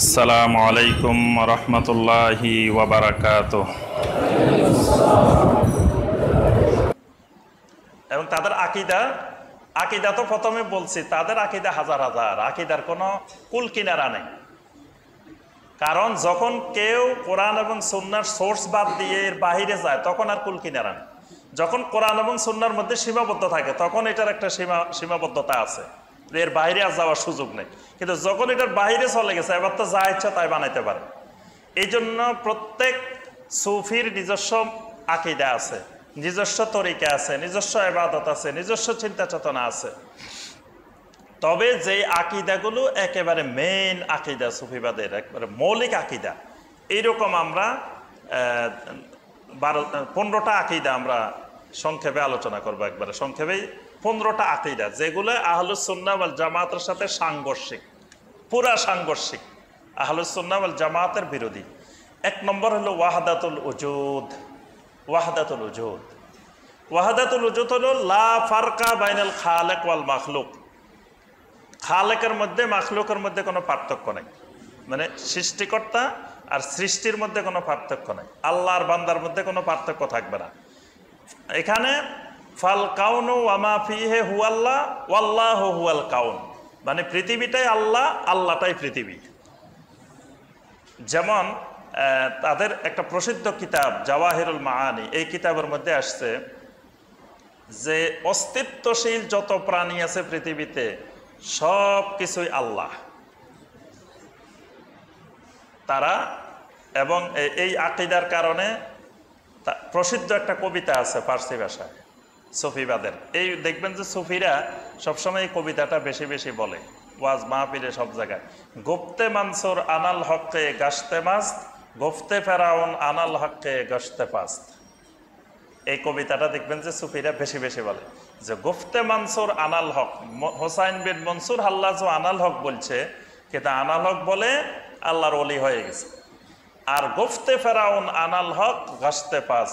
আসসালামু আলাইকুম রহমতুল্লাহি ওয়াবারাকাত এবং তাদের আকিদা আকিদা তো প্রথমে বলছি, তাদের আকিদা হাজার হাজার, আকিদার কোনো কুল কিনারা নেই। কারণ যখন কেউ কোরআন এবং সন্ন্যার সোর্স বাদ দিয়ে এর বাহিরে যায়, তখন আর কুল কিনারা নেই। যখন কোরআন এবং সন্ন্যার মধ্যে সীমাবদ্ধ থাকে, তখন এটার একটা সীমা, সীমাবদ্ধতা আছে। এর বাইরে আর যাওয়ার সুযোগ নেই। কিন্তু যখন এটার বাইরে চলে গেছে, এবার তো যা ইচ্ছা তাই বানাইতে পারে। এই জন্য প্রত্যেক সুফির নিজস্ব আকিদা আছে, নিজস্ব তরিকা আছে, নিজস্ব এবাদত আছে, নিজস্ব চিন্তা চেতনা আছে। তবে যে আকিদাগুলো একেবারে মেইন আকিদা সুফিবাদের, একবারে মৌলিক আকিদা, এইরকম আমরা বারো, পনেরোটা আকিদা আমরা সংক্ষেপে আলোচনা করব একবারে। সংক্ষেপেই পনেরোটা আকিদা, যেগুলো আহলুসন্না ওয়াল জামাতের সাথে সাংঘর্ষিক, পুরা সাংঘর্ষিক। আহলুসন্না ওয়াল জামাতের বিরোধী। এক নম্বর হলো ওয়াহাদাতুল উজুদ ওয়াহাদাতুল উজুদ। ওয়াহাদাতুল উজুদ হলো লা ফারকা বাইনাল খালেক ওয়াল মাখলুক। খালেকের মধ্যে মাখলুকের মধ্যে কোনো পার্থক্য নেই। মানে সৃষ্টিকর্তা আর সৃষ্টির মধ্যে কোনো পার্থক্য নেই। আল্লাহর বান্দার মধ্যে কোনো পার্থক্য থাকবে না। এখানে ফাল কাউন ওয়ামা ফিহে হুয়াল্লাহ, ওয়াল্লাহ হুয়াল কাউন। মানে পৃথিবীটাই আল্লাহ, আল্লাহটাই পৃথিবী। যেমন তাদের একটা প্রসিদ্ধ কিতাব, জাওয়াহিরুল মাহানি এই কিতাবের মধ্যে আসছে যে অস্তিত্বশীল যত প্রাণী আছে পৃথিবীতে সব কিছুই আল্লাহ। তারা এবং এই আকিদার কারণে প্রসিদ্ধ একটা কবিতা আছে পার্সি ভাষায়। সুফিবাদের এই দেখবেন যে সুফিরা সবসময় এই কবিতাটা বেশি বেশি বলে। ওয়াজ মাহফিলে সব জায়গায়। গুপ্তে মানসুর আনাল হককে গাছতে মাস্ত, গুপ্তে ফেরাউন আনাল হককে গাছতে পাস্ত। এই কবিতাটা দেখবেন যে সুফিরা বেশি বেশি বলে। যে গুফতে মানসুর আনাল হক হোসাইন বিন মনসুর হাল্লাজ আনাল হক বলছে, কিন্তু আনাল হক বলে আল্লাহর অলি হয়ে গেছে। আর গুফতে ফেরাউন আনাল হক গাছতে পাস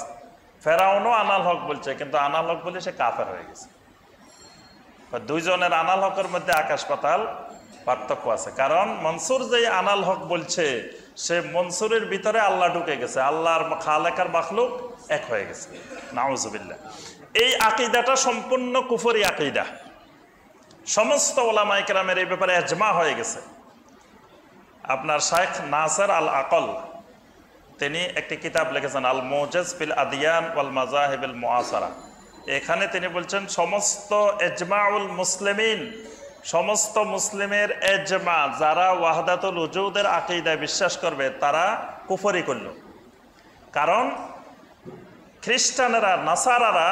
ফেরাউনও আনাল হক বলছে, কিন্তু আনাল হক বলে সে কাফের হয়ে গেছে। দুইজনের আনাল হকের মধ্যে আকাশ পাতাল পার্থক্য আছে। কারণ মনসুর যে আনাল হক বলছে, সে মনসুরের ভিতরে আল্লাহ ঢুকে গেছে। আল্লাহর খালেকার মাখলুক এক হয়ে গেছে। নাউজুবিল্লাহ। এই আকিদাটা সম্পূর্ণ কুফরি আকিদা। সমস্ত ওলামাইকেরামের এই ব্যাপারে এজমা হয়ে গেছে। আপনার শাইখ নাসার আল আকল তিনি একটি কিতাব লিখেছেন আল মোজেজ ফিল আদিয়ান ওয়াল মাজাহিবিল মুআসারা। এখানে তিনি বলছেন, সমস্ত এজমাউল মুসলিমিন, সমস্ত মুসলিমের এজমা যারা ওয়াহদাতুল উজুদের আকিদায় বিশ্বাস করবে, তারা কুফরি করল। কারণ খ্রিস্টানেরা, নাসারারা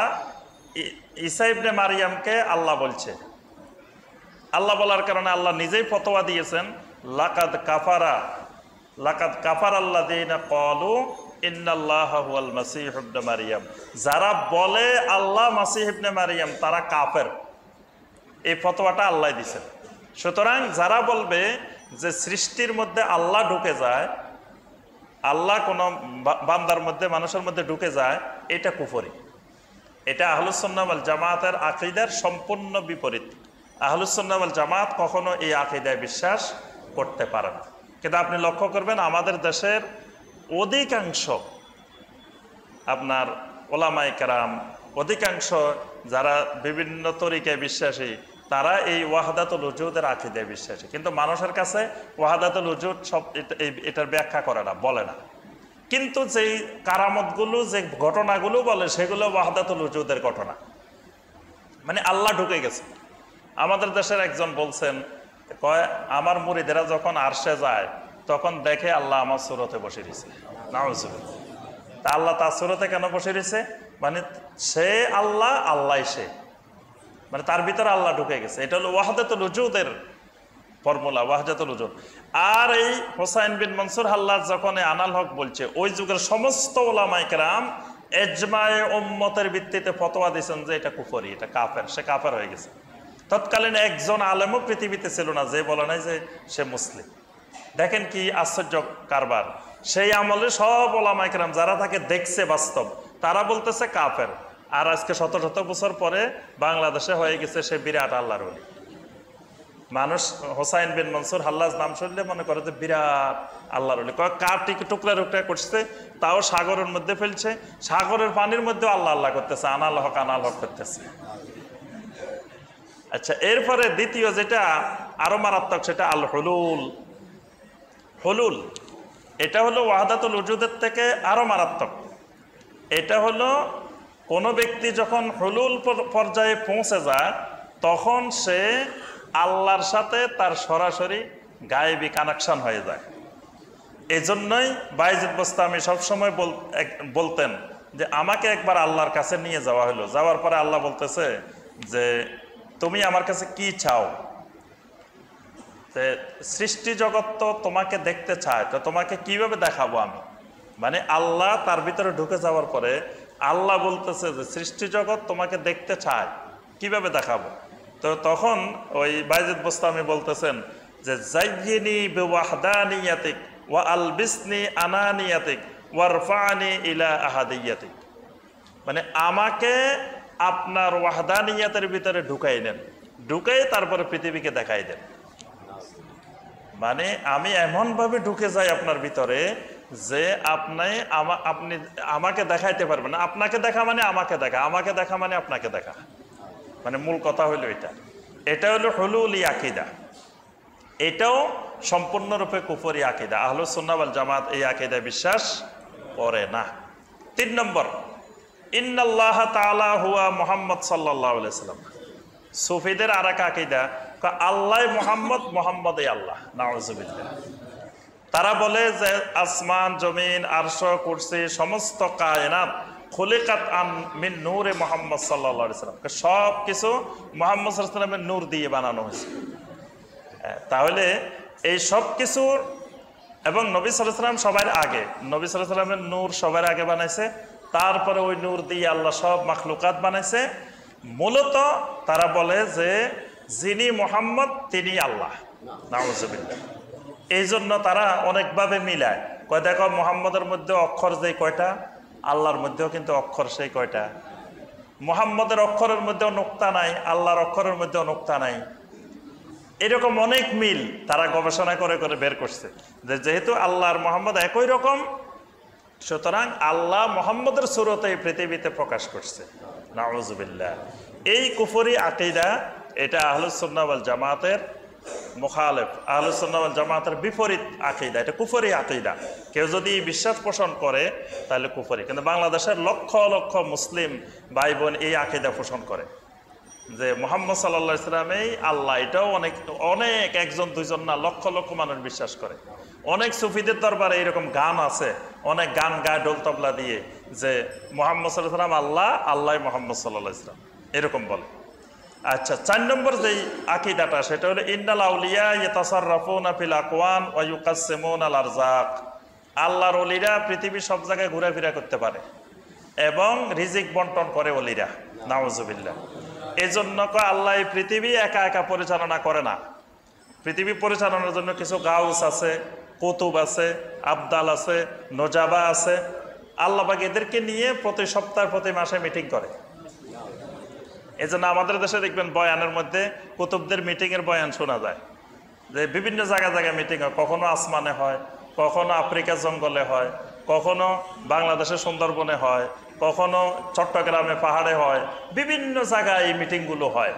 ইসাইবনে মারিয়ামকে আল্লাহ বলছে। আল্লাহ বলার কারণে আল্লাহ নিজেই ফতোয়া দিয়েছেন, লাকাদ কাফারা লাকাদ কাফার আল্লাহ দিন কলু ইন্নাল্লাহ হুয়াল মাসিহ ইবনে মারিয়াম। যারা বলে আল্লাহ মাসিহ ইবনে মারিয়াম, তারা কাফের। এই ফতোয়াটা আল্লাহ দিছেন। সুতরাং যারা বলবে যে সৃষ্টির মধ্যে আল্লাহ ঢুকে যায়, আল্লাহ কোনো বান্দার মধ্যে, মানুষের মধ্যে ঢুকে যায়, এটা কুফরি। এটা আহলুসন্নাওয়াল জামাতের আকিদার সম্পূর্ণ বিপরীত। আহলুসন্নাওয়াল জামাত কখনো এই আকিদায় বিশ্বাস করতে পারে না। কিন্তু আপনি লক্ষ্য করবেন আমাদের দেশের অধিকাংশ আপনার ওলামাই কারাম, অধিকাংশ যারা বিভিন্ন তরিকায় বিশ্বাসী, তারা এই ওয়াহাদাতুল উজুদের আকিদায় বিশ্বাসী। কিন্তু মানুষের কাছে ওয়াহাদাতুল উজুদ সব এটার ব্যাখ্যা করে না, বলে না। কিন্তু যেই কারামতগুলো, যে ঘটনাগুলো বলে, সেগুলো ওয়াহাদাতুল উজুদের ঘটনা। মানে আল্লাহ ঢুকে গেছে। আমাদের দেশের একজন বলছেন কয়, আমার মুড়িদেরা যখন আরশে যায়, তখন দেখে আল্লাহ আমার সুরতে বসে দিছে নাউজুবিল্লাহ। তা আল্লাহ তার সুরতে কেন বসে দিছে মানে সে আল্লাহ আল্লাহ সে। মানে তার ভিতরে আল্লাহ ঢুকে গেছে। এটা হলো ওয়াহাদাতুল উজুদের ফর্মুলা ওয়াহজাতুল উজুদ। আর এই হোসাইন বিন মনসুর হাল্লাদ যখন আনাল হক বলছে, ওই যুগের সমস্ত ওলামাই কেরাম এজমায়ে উম্মতের ভিত্তিতে ফতোয়া দিয়েছেন যে এটা কুফরি, এটা কাফের, সে কাফের হয়ে গেছে। তৎকালীন একজন আলেমও পৃথিবীতে ছিল না, যে বলে নাই যে সে মুসলিম। দেখেন কি আশ্চর্য কারবার। সেই আমলে সব ওলামাই কেরাম যারা তাকে দেখছে বাস্তব, তারা বলতেছে কাফের। আর আজকে শত শত বছর পরে বাংলাদেশে হয়ে গেছে সে বিরাট আল্লাহর অলি মানুষ হোসাইন বিন মনসুর হাল্লাজ নাম শুনলে মনে করে যে বিরাট আল্লাহর অলি কয়, কার টিকে টুকরা টুকরা করছে? তাও সাগরের মধ্যে ফেলছে, সাগরের পানির মধ্যেও আল্লাহ আল্লাহ করতেছে, আনাল হক আনাল হক করতেছে। আচ্ছা এরপরে দ্বিতীয় যেটা, আরও মারাত্মক সেটা আল হলুল হলুল এটা হলো ওয়াহাদাতুল উজুদের থেকে আরও মারাত্মক। এটা হলো কোনো ব্যক্তি যখন হলুল পর্যায়ে পৌঁছে যায়, তখন সে আল্লাহর সাথে তার সরাসরি গায়েবি কানেকশন হয়ে যায়। এই জন্যই বাইজিদ বস্তামি সবসময় বলতেন যে, আমাকে একবার আল্লাহর কাছে নিয়ে যাওয়া হলো। যাওয়ার পরে আল্লাহ বলতেছে যে তুমি আমার কাছে কি চাও? সৃষ্টি জগৎ তো তোমাকে দেখতে চায়, তো তোমাকে কীভাবে দেখাবো আমি? মানে আল্লাহ তার ভিতরে ঢুকে যাওয়ার পরে আল্লাহ বলতেছে যে সৃষ্টি জগৎ তোমাকে দেখতে চায়, কীভাবে দেখাবো? তো তখন ওই বাইজিদ বোস্তামি বলতেছেন যে জাইয়িনি বিওয়াহদানিয়াতিক ওয়া আলবিসনি আনানিয়াতিক ওয়ারফানি ইলা আহাদিয়াতিক। মানে আমাকে আপনার ওয়াহদানিয়াতের ভিতরে ঢুকাই নেন ঢুকাই তারপরে পৃথিবীকে দেখাই দেন। মানে আমি এমনভাবে ঢুকে যাই আপনার ভিতরে যে আপনি আপনি আমাকে দেখাইতে পারবেন আপনাকে দেখা মানে আমাকে দেখা আমাকে দেখা মানে আপনাকে দেখা। মানে মূল কথা হলো এটা। এটা হলো হলুল আকিদা। এটাও সম্পূর্ণরূপে কুফরি আকিদা। আহলু সুন্নাবাল জামাত এই আকিদা বিশ্বাস করে না। তিন নম্বর ইন্নাল্লাহ তাআলা হুয়া মোহাম্মদ সাল্লাহ সাল্লাম। সুফিদের আর এক আকিদা আল্লাহ মোহাম্মদ মোহাম্মদ আল্লাহ নাউজুবিল্লাহ তারা বলে যে আসমান জমিন আরশ কুরসি সমস্ত কায়নাত খুলিকাত আন মিন নূরে মোহাম্মদ সাল্লাহ সাল্লাম। সব কিছু মোহাম্মদ সাল্লামের নূর দিয়ে বানানো হয়েছে। হ্যাঁ, তাহলে এই সব কিছুর এবং নবী সাল্লাম সবার আগে নবী সাল্লামের নূর সবার আগে বানাইছে। তারপরে ওই নূর দিয়ে আল্লাহ সব মাখলুকাত বানাইছে। মূলত তারা বলে যে, যিনি মোহাম্মদ, তিনি আল্লাহ। এই জন্য তারা অনেকভাবে মিলায়। কয়, দেখো, মোহাম্মদের মধ্যে অক্ষর যে কয়টা, আল্লাহর মধ্যেও কিন্তু অক্ষর সেই কয়টা। মোহাম্মদের অক্ষরের মধ্যেও নোক্তা নাই, আল্লাহর অক্ষরের মধ্যেও নোক্তা নাই। এরকম অনেক মিল তারা গবেষণা করে করে বের করছে। যে যেহেতু আল্লাহর মোহাম্মদ একই রকম সুতরাং আল্লাহ মোহাম্মদের সুরতে এই পৃথিবীতে প্রকাশ করছে। নাউজুবিল্লাহ। এই কুফরি আকিদা, এটা আহলুসন্নাওয়াল জামাতের মুখালেফ আহলুসন্নাওয়াল জামাতের বিপরীত আকিদা। এটা কুফরি আকিদা। কেউ যদি বিশ্বাস পোষণ করে, তাহলে কুফরি। কিন্তু বাংলাদেশের লক্ষ লক্ষ মুসলিম ভাই বোন এই আকিদা পোষণ করে। যে মোহাম্মদ সাল্লা ইসলামেই আল্লাহ এটাও অনেক অনেক, একজন, দুইজন না, লক্ষ লক্ষ মানুষ বিশ্বাস করে। অনেক সুফিদের দরবারে এরকম গান আছে, অনেক গান গায় ডোল তবলা দিয়ে যে মোহাম্মদ সাল্লাহ সাল্লাম, আল্লাহ আল্লাহ মোহাম্মদ সাল্লাহ ইসলাম এরকম বলে। আচ্ছা চার নম্বর যেই আকিদাটা, সেটা হলো, ইন্নাল আউলিয়া ইতাসার রাফুন আফিল আকওয়ান ওয়ুকাসেমুন আল আরজাক আল্লাহর অলিরা পৃথিবীর সব জায়গায় ঘোরাফেরা করতে পারে এবং রিজিক বন্টন করে অলিরা নাওজুবিল্লাহ এই জন্য আল্লাহ এই পৃথিবী একা একা পরিচালনা করে না। পৃথিবী পরিচালনার জন্য কিছু গাউস আছে কুতুব আছে, আবদাল আছে, নোজাবা আছে। আল্লাহবাগ এদেরকে নিয়ে প্রতি সপ্তাহ, প্রতি মাসে মিটিং করে। এই জন্য আমাদের দেশে দেখবেন বয়ানের মধ্যে কুতুবদের মিটিং এর বয়ান শোনা যায়। যে বিভিন্ন জায়গায় জায়গায় মিটিং হয়। কখনো আসমানে হয়, কখনো আফ্রিকা জঙ্গলে হয়, কখনো বাংলাদেশের সুন্দরবনে হয়, কখনো চট্টগ্রামে পাহাড়ে হয়, বিভিন্ন জায়গায় এই মিটিংগুলো হয়।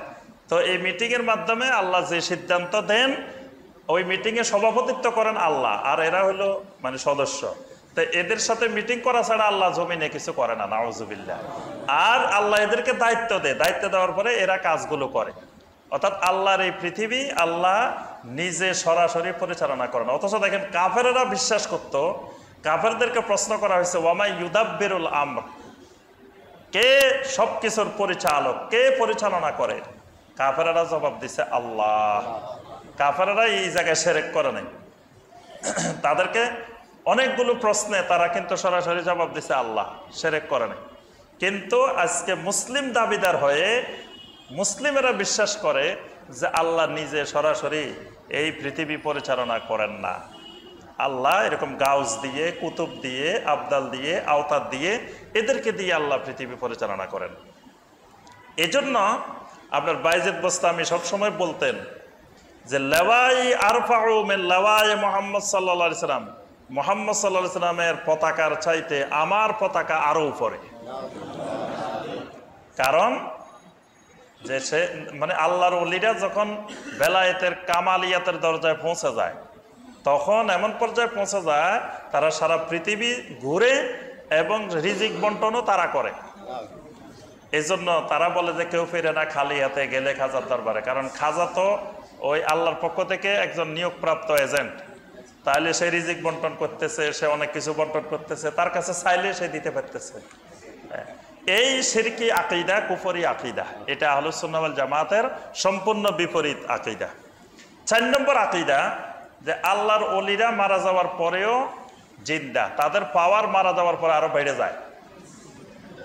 তো এই মিটিংয়ের মাধ্যমে আল্লাহ যে সিদ্ধান্ত দেন ওই মিটিংয়ে সভাপতিত্ব করেন আল্লাহ, আর এরা হলো মানে সদস্য। তো এদের সাথে মিটিং করা ছাড়া আল্লাহ জমিনে কিছু করে না নাওজুবিল্লাহ আর আল্লাহ এদেরকে দায়িত্ব দেয়। দায়িত্ব দেওয়ার পরে এরা কাজগুলো করে। অর্থাৎ আল্লাহর এই পৃথিবী আল্লাহ নিজে সরাসরি পরিচালনা করেন। অথচ দেখেন কাফেরেরা বিশ্বাস করত, কাফেরদেরকে প্রশ্ন করা হয়েছে ওয়ামাই ইউদাব্বিরুল আমর? কে সব কিছুর পরিচালক? কে পরিচালনা করে? কাফেরারা জবাব দিছে, আল্লাহ। কাফেরারা এই জায়গায় সেরেক করে নাই। তাদেরকে অনেকগুলো প্রশ্নে তারা কিন্তু সরাসরি জবাব দিছে আল্লাহ, সেরেক করে নাই। কিন্তু আজকে মুসলিম দাবিদার হয়ে মুসলিমেরা বিশ্বাস করে যে আল্লাহ নিজে সরাসরি এই পৃথিবী পরিচালনা করেন না। আল্লাহ এরকম গাউজ দিয়ে, কুতুব দিয়ে, আবদাল দিয়ে, আওতার দিয়ে এদেরকে দিয়ে আল্লাহ পৃথিবী পরিচালনা করেন। এজন্য আপনার বাইজেদ বস্তা আমি সবসময় বলতেন যে লেওয়াই আরফাউ মিন লেওয়াই মোহাম্মদ সাল্লা সাল্লাম। মোহাম্মদ সাল্লাহ সাল্লামের পতাকার চাইতে আমার পতাকা আরও উপরে। কারণ যে সে মানে আল্লাহর অলিরা যখন বেলায়েতের কামালিয়াতের দরজায় পৌঁছে যায়, তখন এমন পর্যায়ে পৌঁছে যায়, তারা সারা পৃথিবী ঘুরে এবং রিজিক বন্টনও তারা করে। এই জন্য তারা বলে যে কেউ ফিরে না খালি হাতে গেলে খাজার দরবারে। কারণ খাজা তো ওই আল্লাহর পক্ষ থেকে একজন নিয়োগপ্রাপ্ত এজেন্ট তাহলে সে রিজিক বন্টন করতেছে, সে অনেক কিছু বন্টন করতেছে, তার কাছে চাইলে সে দিতে পারতেছে। এই সিরকি আকিদা, কুফরি আকিদা, এটা আহলুসুন্নাওয়াল জামাতের সম্পূর্ণ বিপরীত আকিদা। চার নম্বর আকিদা, যে আল্লাহর অলিরা মারা যাওয়ার পরেও জিন্দা, তাদের পাওয়ার মারা যাওয়ার পরে আরও বেড়ে যায়।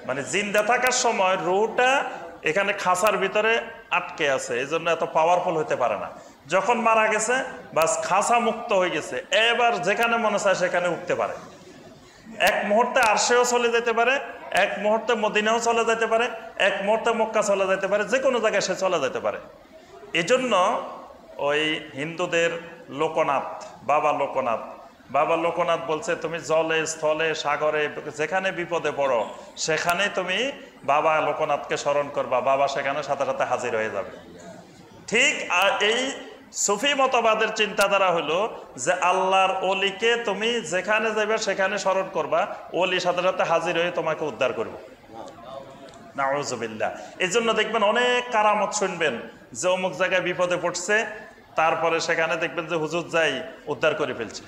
মানে জিন্দা থাকার সময় রুটা এখানে খাসার ভিতরে আটকে আছে এই জন্য এত পাওয়ারফুল হতে পারে না। যখন মারা গেছে, বাস খাসা মুক্ত হয়ে গেছে। এবার যেখানে মনে চায় সেখানে উঠতে পারে। এক মুহূর্তে আরশেও চলে যেতে পারে, এক মুহূর্তে মদিনাও চলে যেতে পারে, এক মুহূর্তে মক্কা চলে যেতে পারে যে কোনো জায়গায় সে চলে যেতে পারে। এজন্য ওই হিন্দুদের লোকনাথ, বাবা লোকনাথ বাবা লোকনাথ বলছে, তুমি জলে, স্থলে, সাগরে, যেখানে বিপদে পড়ো, সেখানে তুমি বাবা লোকনাথকে স্মরণ করবা। বাবা সেখানে সাথে সাথে হাজির হয়ে যাবে। ঠিক, আর এই সুফি মতবাদের চিন্তাধারা হলো যে, আল্লাহর অলিকে তুমি যেখানে যাবে সেখানে স্মরণ করবা। অলি সাথে সাথে হাজির হয়ে তোমাকে উদ্ধার করবে। নাউজুবিল্লাহ। এই জন্য দেখবেন অনেক কারামত শুনবেন যে, অমুক জায়গায় বিপদে পড়ছে, তারপরে সেখানে দেখবেন যে, হুজুর যাই উদ্ধার করে ফেলছে।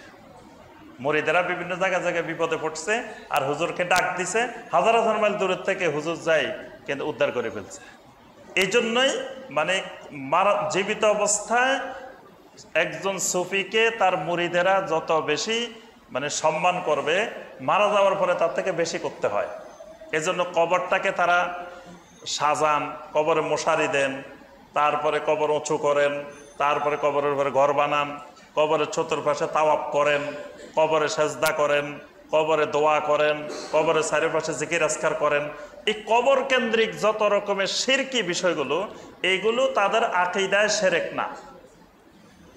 মরিদেরা বিভিন্ন জায়গায় জায়গায় বিপদে পড়ছে, আর হুজুরকে ডাক দিছে, হাজার হাজার মাইল দূরের থেকে হুজুর যাই কিন্তু উদ্ধার করে ফেলছে। এই জন্যই মানে মারা, জীবিত অবস্থায় একজন সুফিকে তার মুরিদেরা যত বেশি মানে সম্মান করবে, মারা যাওয়ার পরে তার থেকে বেশি করতে হয়। এজন্য কবরটাকে তারা সাজান, কবরে মশারি দেন, তারপরে কবর উঁচু করেন, তারপরে কবরের উপরে ঘর বানান কবরের চতুর্পাশে তাওয়াপ করেন, কবরে সেজদা করেন, কবরে দোয়া করেন, কবরের চারিপাশে জিকির আসকার করেন। এই কবর কেন্দ্রিক যত রকমের সিরকি বিষয়গুলো, এগুলো তাদের আকিদায় সেরেক না।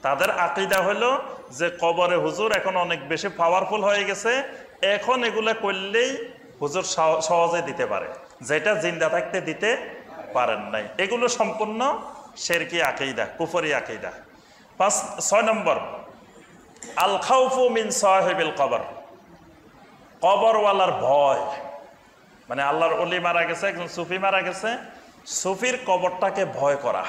তাদের আকিদা হলো যে কবরে হুজুর এখন অনেক বেশি পাওয়ারফুল হয়ে গেছে, এখন এগুলো করলেই হুজুর সহজে দিতে পারে। যেটা জিন্দা থাকতে দিতে পারেন নাই। এগুলো সম্পূর্ণ শেরকি আকিদা, কুফরি আকিদা। পাঁচ, ছয় নম্বর আল খাউফু মিন সাহেবিল কবর। কবরওয়ালার ভয়। মানে আল্লাহর অলি মারা গেছে, একজন সুফি মারা গেছে, সুফির কবরটাকে ভয় করা।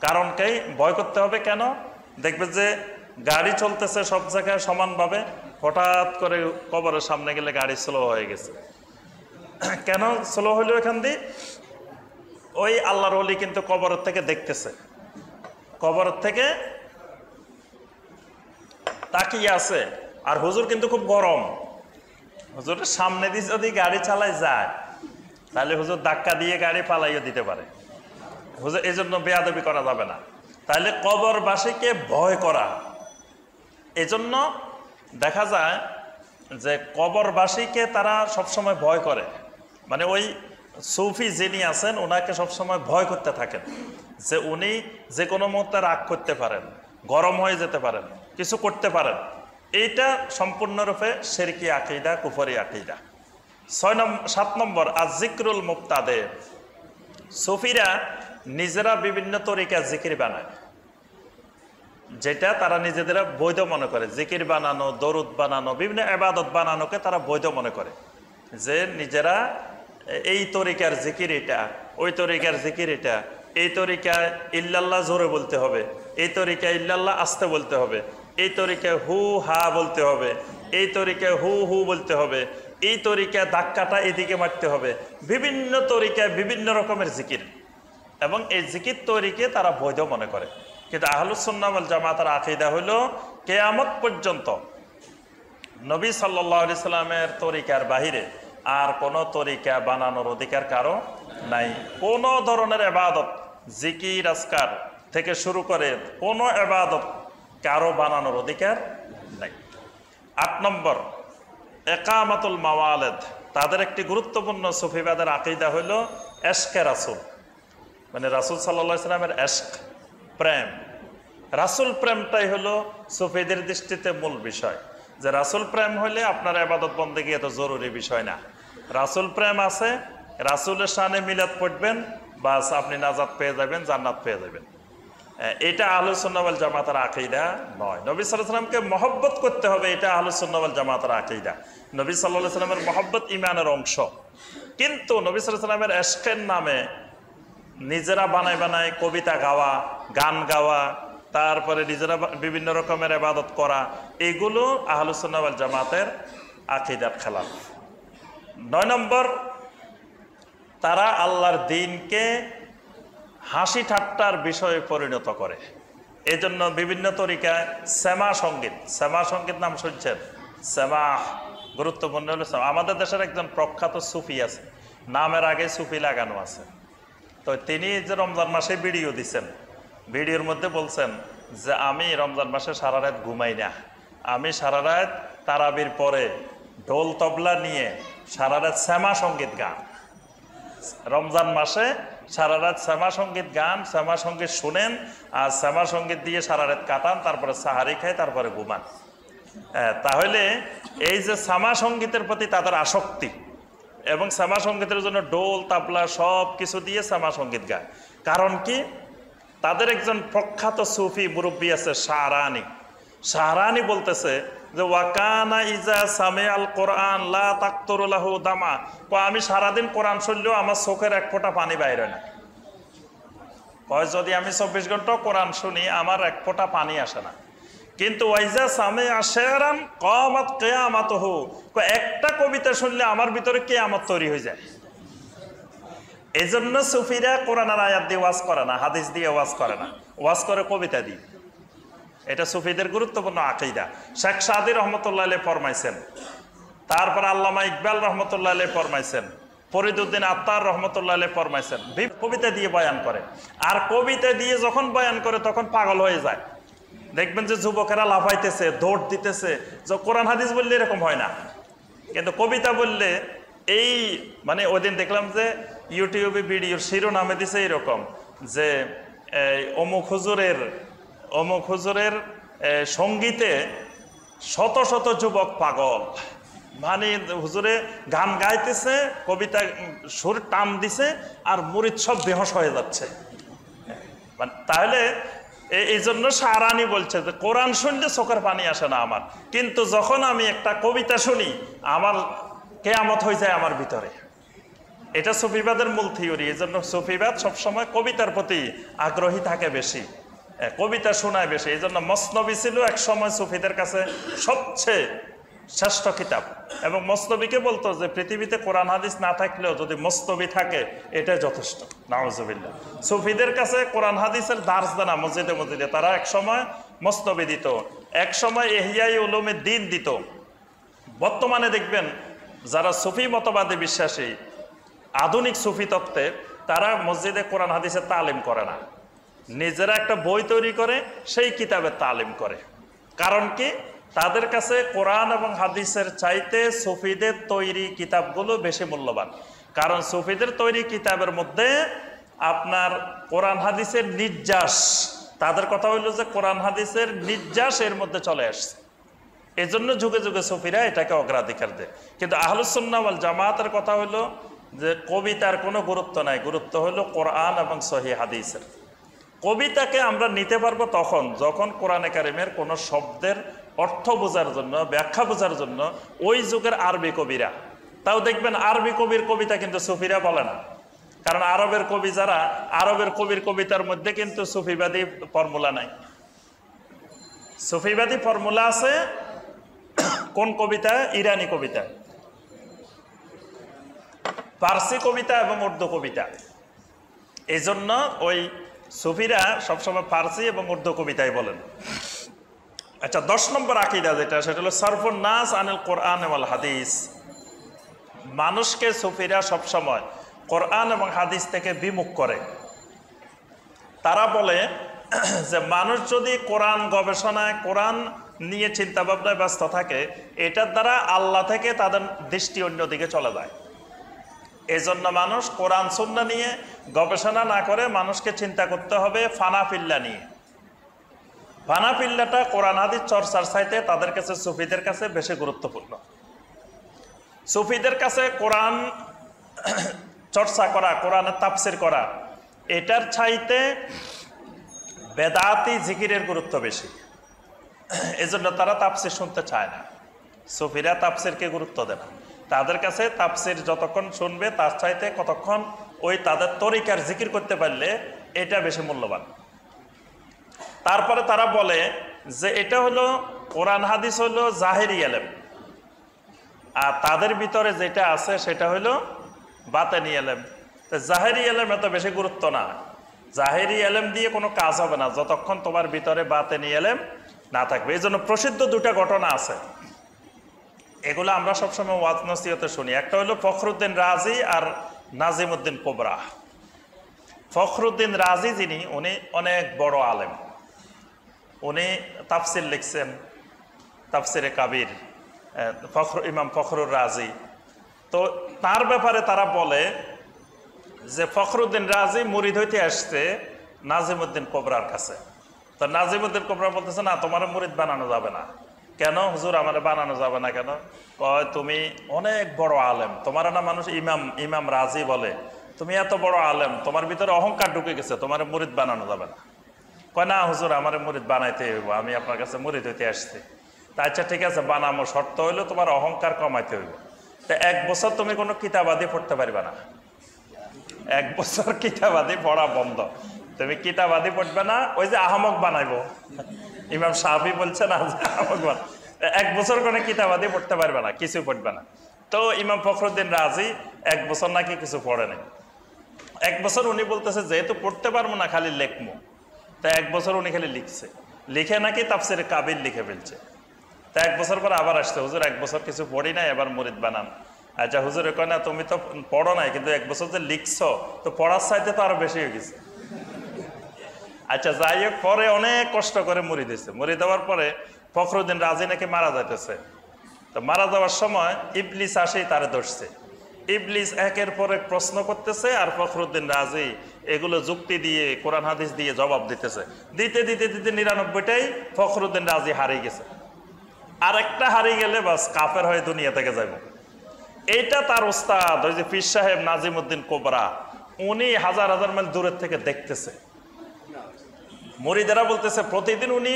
কারণ কে? ভয় করতে হবে কেন? দেখবে যে গাড়ি চলতেছে সব জায়গায় সমানভাবে, হঠাৎ করে কবরের সামনে গেলে গাড়ি স্লো হয়ে গেছে। কেন স্লো হইল এখান দিয়ে? ওই আল্লাহর অলি কিন্তু কবরের থেকে দেখতেছে। কবরের থেকে তাকিয়ে আছে। আর হুজুর কিন্তু খুব গরম। হুজুরের সামনে দিয়ে যদি গাড়ি চালায় যায়, তাহলে হুজুর ধাক্কা দিয়ে গাড়ি পালাইও দিতে পারে। হুজুর এই জন্য বেয়াদবি করা যাবে না। তাহলে কবরবাসীকে ভয় করা। এজন্য দেখা যায় যে কবরবাসীকে তারা সবসময় ভয় করে। মানে ওই সুফি যিনি আছেন, ওনাকে সবসময় ভয় করতে থাকেন। যে উনি যে কোনো মুহূর্তে রাগ করতে পারেন, গরম হয়ে যেতে পারেন, কিছু করতে পারেন, এইটা সম্পূর্ণরূপে সেরকি আকিদা, কুফরি আকিদা। ছয় নম্বর সাত নম্বর আজিক্রুল মুক্তাদে সুফিরা নিজেরা বিভিন্ন তরিকা জিকির বানায়, যেটা তারা নিজেদের বৈধ মনে করে। জিকির বানানো, দরুদ বানানো, বিভিন্ন এবাদত বানানোকে তারা বৈধ মনে করে। যে নিজেরা এই তরিকার জিকির এটা, ওই তরিকার জিকির এটা এই তরিকায় ইল্লাল্লাহ জোরে বলতে হবে, এই তরিকায় ইল্লাল্লাহ আসতে বলতে হবে, এই তরিকায় হু হা বলতে হবে, এই তরিকায় হু হু বলতে হবে, এই তরিকায় ধাক্কাটা এদিকে মারতে হবে, বিভিন্ন তরিকায় বিভিন্ন রকমের জিকির। এবং এই জিকির তৈরিকে তারা বৈধ মনে করে। কিন্তু আহলুসুন্নামল জামাতার আকিদা হইল কেয়ামত পর্যন্ত নবী সাল্লি সাল্লামের তরিকার বাহিরে আর কোনো তরিকা বানানোর অধিকার কারও নাই। কোনো ধরনের এবাদত জিকির আসকার থেকে শুরু করে কোনো এবাদত কারও বানানোর অধিকার নাই। আট নম্বর, একামাতুল মাওয়ালেদ। তাদের একটি গুরুত্বপূর্ণ সুফিবাদের আকিদা হইল এশকে রাসুল। মানে রাসুল সাল্লা সাল্লামের এশক প্রেম। রাসুল প্রেমটাই হলো সুফিদের দৃষ্টিতে মূল বিষয়। যে রাসুল প্রেম হলে আপনার আবাদত বন্দেগী এত জরুরি বিষয় না। রাসুল প্রেম আছে, রাসুলের সানে মিলাদ পড়বেন বাস আপনি নাজাদ পেয়ে যাবেন, জান্নাত পেয়ে যাবেন। এটা আলোচনাবল জামাতার আকিদা নয়। নবী সাল্লামকে মহব্বত করতে হবে, এটা আলোচনাবল জামাতার আকিদা। নবী সাল্লাহ সাল্লামের মহব্বত ইমানের অংশ। কিন্তু নবী সাল্লাহ সাল্লামের এশকের নামে নিজেরা বানায় বানায় কবিতা গাওয়া, গান গাওয়া, তারপরে নিজেরা বিভিন্ন রকমের আবাদত করা, এগুলো আহলুসুন্নাওয়াল জামাতের আকিদার খেলাফ। নয় নম্বর তারা আল্লাহর দিনকে হাসি ঠাট্টার বিষয়ে পরিণত করে। এই জন্য বিভিন্ন তরিকায় শ্যামা সংগীত। শ্যামা সংগীত নাম শুনছেন? শ্যামা, গুরুত্বপূর্ণ হলো আমাদের দেশের একজন প্রখ্যাত সুফি আছে। নামের আগে সুফি লাগানো আছে। তো তিনি যে রমজান মাসে ভিডিও দিচ্ছেন ভিডিওর মধ্যে বলছেন যে, আমি রমজান মাসে সারা রাত ঘুমাই না। আমি সারা রাত তারাবির পরে ঢোল তবলা নিয়ে সারা রাত শ্যামা সংগীত গান রমজান মাসে সারা রাত শ্যামা সংগীত গান শ্যামা সংগীত শুনেন আর শ্যামা সংগীত দিয়ে সারা রাত কাটান তারপরে সাহারি খায় তারপরে ঘুমান। হ্যাঁ, তাহলে এই যে শ্যামা সঙ্গীতের প্রতি তাদের আসক্তি এবং শ্যামা সঙ্গীতের জন্য ডোল তাবলা সব কিছু দিয়ে শ্যামা সংগীত গায়। কারণ কি? তাদের একজন প্রখ্যাত সুফি মুরব্বী আছে শাহরানি। শাহরানি বলতেছে যে, ওয়াকানা ইজা সামে আল কোরআন, লা তাক্তরুল্লাহু দামা আমি সারাদিন কোরআন শুনলেও আমার চোখের এক ফোঁটা পানি বাইরে না। কয়, যদি আমি চব্বিশ ঘণ্টা কোরআন শুনি, আমার এক ফোঁটা পানি আসে না। কিন্তু, ওয়াইজা সামে আশেরান কমাত কেয়ামাত হু একটা কবিতা শুনলে আমার ভিতরে কেয়ামত তৈরি হয়ে যায়। এই জন্য সুফিরা কোরআনের আয়াত দিয়ে ওয়াজ করে না, হাদিস দিয়ে ওয়াজ করে না। ওয়াজ করে কবিতা দিয়ে। এটা সুফিদের গুরুত্বপূর্ণ আকিদা। শেখ সাদি রহমতুল্লাহ ফরমাইছেন। তারপর আল্লামা ইকবাল রহমতুল্লাহ ফরমাইছেন। ফরিদুদ্দিন আত্মার রহমতুল্লাহ ফরমাইছেন। কবিতা দিয়ে বয়ান করে। আর কবিতা দিয়ে যখন বয়ান করে, তখন পাগল হয়ে যায়। দেখবেন যে যুবকেরা লাফাইতেছে, দৌড় দিতেছে। যে কোরআন, হাদিস বললে এরকম হয় না। কিন্তু কবিতা বললে এই মানে ওই দিন দেখলাম যে ইউটিউবে ভিডিওর শিরোনামে দিছে এরকম যে অমুক হুজুরের অমুক হুজুরের সঙ্গীতে শত শত যুবক পাগল। মানে হুজুরে গান গাইতেছে, কবিতা সুর টান দিছে, আর মুরিদ সব বেহস হয়ে যাচ্ছে। মানে তাহলে এই জন্য সারানি বলছে যে, কোরআন শুনলে চোখের পানি আসে না আমার। কিন্তু যখন আমি একটা কবিতা শুনি, আমার কেয়ামত হয়ে যায় আমার ভিতরে। এটা সুফিবাদের মূল থিওরি এই জন্য সুফিবাদ সবসময় কবিতার প্রতি আগ্রহী থাকে বেশি। কবিতা শোনায় বেশি। এই জন্য মসনবী ছিল এক সময় সুফিদের কাছে সবচেয়ে শ্রেষ্ঠ কিতাব এবং মস্তবিকে বলতো যে, পৃথিবীতে কোরআন হাদিস না থাকলেও যদি মস্তবি থাকে, এটাই যথেষ্ট। নাওজবিল্লা সুফিদের কাছে কোরআন হাদিসের দার্স দানা মসজিদে মসজিদে তারা এক সময় মস্তবি দিত, এক সময় এহিয়াই উলুমে দিন দিত। বর্তমানে দেখবেন যারা সুফি মতবাদে বিশ্বাসী, আধুনিক সুফি তত্ত্বে তারা মসজিদে কোরআন হাদিসের তালিম করে না। নিজেরা একটা বই তৈরি করে, সেই কিতাবের তালিম করে। কারণ কি? তাদের কাছে কোরআন এবং হাদিসের চাইতে সুফিদের তৈরি কিতাবগুলো বেশি মূল্যবান। কারণ সুফিদের তৈরি কিতাবের মধ্যে আপনার কোরআন হাদিসের নির্যাস, তাদের কথা হইল যে কোরআন হাদিসের নির্যাস এর মধ্যে চলে আসছে। এই জন্য যুগে যুগে সফিরা এটাকে অগ্রাধিকার দেয়। কিন্তু আহলুসুন্নাওয়াল জামাতের কথা হলো যে কবিতার কোনো গুরুত্ব নাই। গুরুত্ব হলো কোরআন এবং সহি হাদিসের। কবিতাকে আমরা নিতে পারব তখন, যখন কোরআনে কারিমের কোনো শব্দের অর্থ বোঝার জন্য, ব্যাখ্যা বোঝার জন্য ওই যুগের আরবি কবিরা। তাও দেখবেন আরবি কবির কবিতা কিন্তু সুফিরা বলে না। কারণ আরবের কবি যারা, আরবের কবির কবিতার মধ্যে কিন্তু সুফিবাদী ফর্মুলা নাই। সুফিবাদী ফর্মুলা আছে কোন কবিতা? ইরানি কবিতা। পার্সি কবিতা এবং উর্দু কবিতা। এই জন্য ওই সুফিরা সবসময় ফার্সি এবং উর্দু কবিতাই বলেন। আচ্ছা দশ নম্বর আকিদা যেটা, সেটা হলো সরফুন নাস আনিল কোরআন এবং হাদিস। মানুষকে সুফিরা সবসময় কোরআন এবং হাদিস থেকে বিমুখ করে। তারা বলে যে মানুষ যদি কোরআন গবেষণায়, কোরআন নিয়ে চিন্তা ভাবনায় ব্যস্ত থাকে, এটার দ্বারা আল্লাহ থেকে তাদের দৃষ্টি অন্যদিকে চলে যায়। এজন্য মানুষ কোরআন, সুন্না নিয়ে গবেষণা না করে মানুষকে চিন্তা করতে হবে ফানাফিল্লা নিয়ে। ফানাফিল্লাটা কোরআন, হাদিস চর্চার চাইতে তাদের কাছে, সুফিদের কাছে বেশি গুরুত্বপূর্ণ। সুফিদের কাছে কোরআন চর্চা করা কোরআনের তাফসির করা, এটার চাইতে বেদাতি জিকিরের গুরুত্ব বেশি। এজন্য তারা তাপসির শুনতে চায় না। সুফিরা তাফসিরকে গুরুত্ব দেয় না। তাদের কাছে তাফসির যতক্ষণ শুনবে, তার চাইতে কতক্ষণ ওই তাদের তরিকার জিকির করতে পারলে এটা বেশি মূল্যবান। তারপরে তারা বলে যে এটা হলো কোরআন হাদিস হলো জাহেরি এলেম। আর তাদের ভিতরে যেটা আছে সেটা হলো বাতেনি এলেম। তো জাহেরি এলেম এত বেশি গুরুত্ব না। জাহেরি এলেম দিয়ে কোনো কাজ হবে না। যতক্ষণ তোমার ভিতরে বাতেনি এলেম না থাকবে। এই জন্য প্রসিদ্ধ দুটা ঘটনা আছে। এগুলো আমরা সবসময় ওয়াজ নসিহতে শুনি। একটা হলো ফখরুদ্দিন রাজি আর নাজিমুদ্দিন কোবরা। ফখরুদ্দিন রাজি যিনি, উনি অনেক বড় আলেম। উনি তাফসির লিখছেন, তাফসিরে কাবির ফখর, ইমাম ফখরুর রাজি। তো তার ব্যাপারে তারা বলে যে ফখরুদ্দিন রাজি মুরিদ হইতে আসছে নাজিমুদ্দিন কোবরার কাছে। তো নাজিমুদ্দিন কোবরা বলতেছে, না তোমার মুরিদ বানানো যাবে না। কেন হুজুর আমার বানানো যাবে না কেন? কয়, তুমি অনেক বড় আলেম। তোমার না মানুষ ইমাম ইমাম রাজি বলে। তুমি এত বড় আলেম, তোমার ভিতরে অহংকার ঢুকে গেছে, তোমার মুরিদ বানানো যাবে না। কয়, না হুজুর, আমার মুরিদ বানাইতে হইব, আমি আপনার কাছে মুরিদ হইতে আসছি। তা আচ্ছা ঠিক আছে বানামো শর্ত হইল তোমার অহংকার কমাইতে হইব। তা এক বছর তুমি কোনো কিতাবাদি পড়তে পারবে না। এক বছর কিতাবাদি পড়া বন্ধ। তুমি কিতাবাদি পড়বে না, ওই যে আহমক বানাইবো। ইমাম সাহাবি বলছে না এক বছর কোনো কিতাবাদি পড়তে পারবে না, কিছু পড়বে না। তো ইমাম ফখরুদ্দিন রাজি, এক বছর নাকি কিছু পড়ে নাই। এক বছর উনি বলতেছে, যেহেতু পড়তে পারব না, খালি লেখমো তা এক বছর উনি খালি লিখছে। লিখে নাকি তাফসিরে কাবিল লিখে ফেলছে। তা এক বছর পর আবার আসছে, হুজুর, এক বছর কিছু পড়ি নাই, এবার মরিদ বানান। আচ্ছা হুজুর কয়, না, তুমি তো পড়ো নাই, কিন্তু এক বছর যে লিখছ, তো পড়ার চাইতে তো আরও বেশি হয়ে গেছে। আচ্ছা যাই হোক পরে অনেক কষ্ট করে মুড়ি দিয়েছে। মুড়ি দেওয়ার পরে ফখরুদ্দিন রাজি নাকি মারা যাইতেছে? তো মারা যাওয়ার সময় ইবলিস আসেই তারে ধরছে। ইবলিস একের পর এক প্রশ্ন করতেছে আর ফখরুদ্দিন রাজি এগুলো যুক্তি দিয়ে, কোরআন হাদিস দিয়ে জবাব দিতেছে। দিতে দিতে দিতে নিরানব্বইটাই ফখরুদ্দিন রাজি হারিয়ে গেছে। আর একটা হারিয়ে গেলে বাস কাফের হয়ে দুনিয়া থেকে যাবে এইটা তার ওস্তাদ, ওই যে পীর সাহেব নাজিমুদ্দিন কোবরা, উনি হাজার হাজার মাইল দূরের থেকে দেখতেছে। মরিদেরা বলতেছে, প্রতিদিন উনি